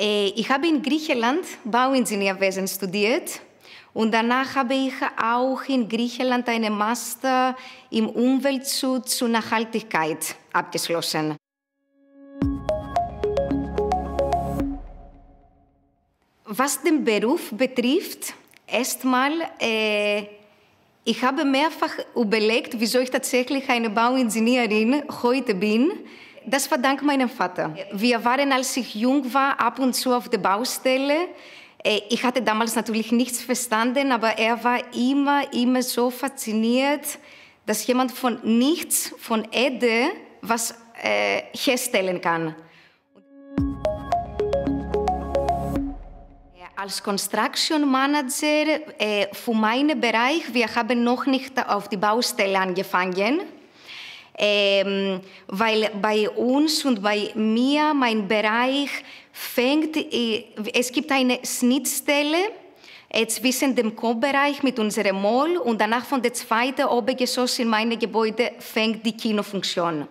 Äh, ich habe in Griechenland Bauingenieurwesen studiert und danach habe ich auch in Griechenland einen Master im Umweltschutz und Nachhaltigkeit abgeschlossen. Was den Beruf betrifft, erstmal, äh, ich habe mehrfach überlegt, wieso ich tatsächlich eine Bauingenieurin heute bin. Das war dank meinem Vater. Wir waren, als ich jung war, ab und zu auf der Baustelle. Äh, ich hatte damals natürlich nichts verstanden, aber er war immer, immer so fasziniert, dass jemand von nichts, von Erde, was äh, herstellen kann. Als Construction Manager äh, für meinen Bereich, wir haben noch nicht auf die Baustelle angefangen, ähm, weil bei uns und bei mir, mein Bereich fängt, es gibt eine Schnittstelle zwischen dem Co-Bereich mit unserem Mall und danach von der zweiten Obergeschoss in meinem Gebäude fängt die Kinofunktion.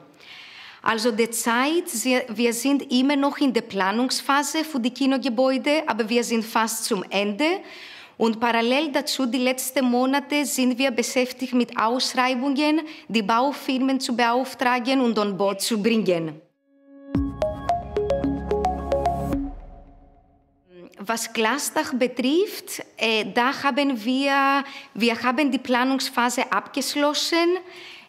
Also derzeit, wir sind immer noch in der Planungsphase für die Kinogebäude, aber wir sind fast zum Ende. Und parallel dazu, die letzten Monate, sind wir beschäftigt mit Ausschreibungen, die Baufirmen zu beauftragen und on Board zu bringen. Was Glasdach betrifft, äh, da haben wir, wir haben die Planungsphase abgeschlossen.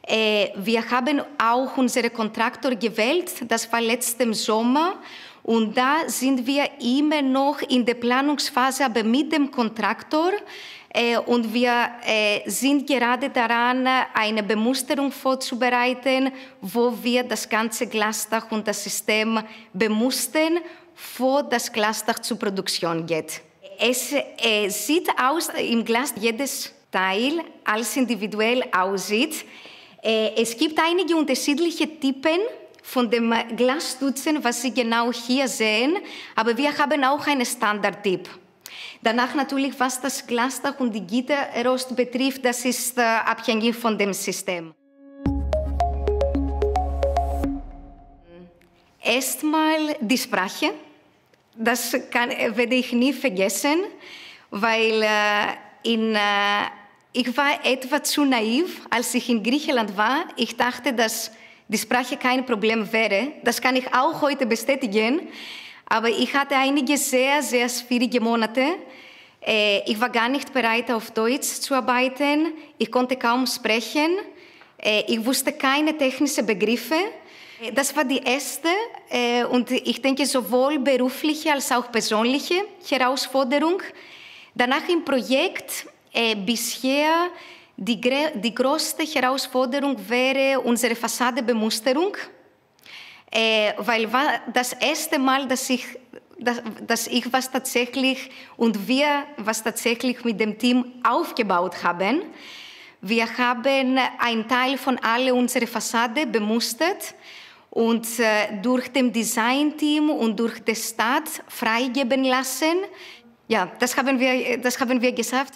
Äh, wir haben auch unseren Kontraktor gewählt, das war letzten Sommer. Und da sind wir immer noch in der Planungsphase, aber mit dem Kontraktor. Äh, und wir äh, sind gerade daran, eine Bemusterung vorzubereiten, wo wir das ganze Glasdach und das System bemustern, bevor das Glasdach zur Produktion geht. Es äh, sieht aus im Glas jedes Teil als individuell aussieht. Es gibt einige unterschiedliche Typen von dem Glasstutzen, was Sie genau hier sehen, aber wir haben auch einen Standardtyp. Danach natürlich, was das Glasdach und die Gitterrost betrifft, das ist äh, abhängig von dem System. Erstmal die Sprache. Das kann, werde ich nie vergessen, weil äh, in äh, ich war etwa zu naiv, als ich in Griechenland war. Ich dachte, dass die Sprache kein Problem wäre. Das kann ich auch heute bestätigen. Aber ich hatte einige sehr, sehr schwierige Monate. Äh, ich war gar nicht bereit, auf Deutsch zu arbeiten. Ich konnte kaum sprechen. Äh, ich wusste keine technischen Begriffe. Äh, das war die erste und ich denke sowohl berufliche als auch persönliche Herausforderung. Danach im Projekt bisher die, die größte Herausforderung wäre unsere Fassadebemusterung, äh, weil war das erste Mal, dass ich, dass, dass ich was tatsächlich und wir was tatsächlich mit dem Team aufgebaut haben. Wir haben einen Teil von all unserer Fassade bemustert und äh, durch dem Designteam und durch die Stadt freigeben lassen. Ja, das haben wir, das haben wir geschafft.